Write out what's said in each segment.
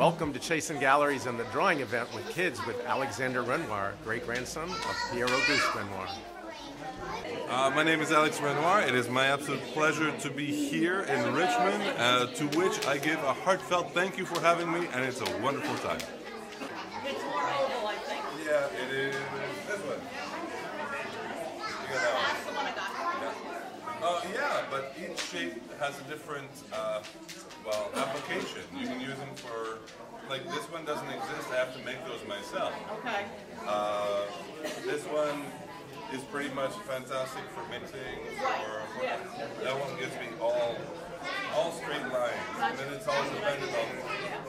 Chasen Galleries and the drawing event with kids with Alexandre Renoir, great grandson of Pierre Auguste Renoir. Uh, my name is Alex Renoir. It is my absolute pleasure to be here in Richmond, uh, to which I give a heartfelt thank you for having me, and it's a wonderful time. It's more oval, I think. Yeah, it is this one. You got that one. That's the one I got. Uh, yeah, but each shape has a different, uh, well, application. You can use them for, like this one doesn't exist. I have to make those myself. Okay. Uh, this one is pretty much fantastic for mixing. Or Yeah. that one gives me all, all straight lines, and then it's all dependent on,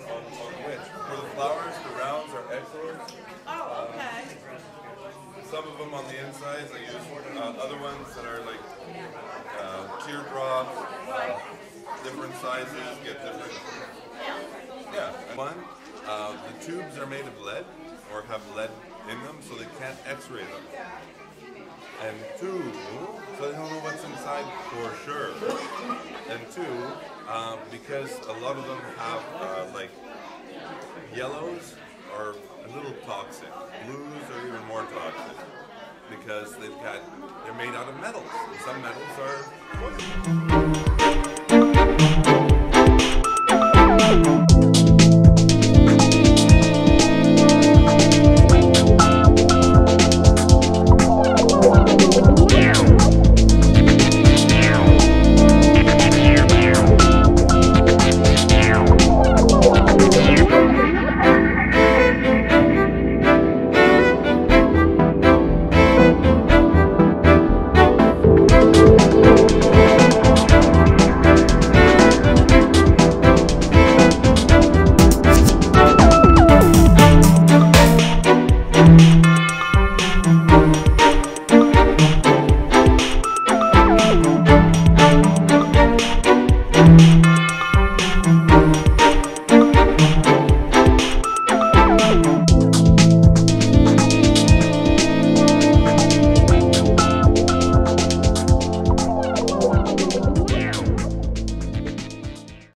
on, on which. For the flowers, the rounds are excellent. Oh, okay. Some of them on the insides, I use uh, other ones that are like uh, teardrops, uh, different sizes, get different. Yeah. One, uh, the tubes are made of lead or have lead in them, so they can't X-ray them. And two, so they don't know what's inside for sure. And two, um, because a lot of them have uh, like yellows are a little toxic. Blues because they've got they're made out of metals. And some metals are poison.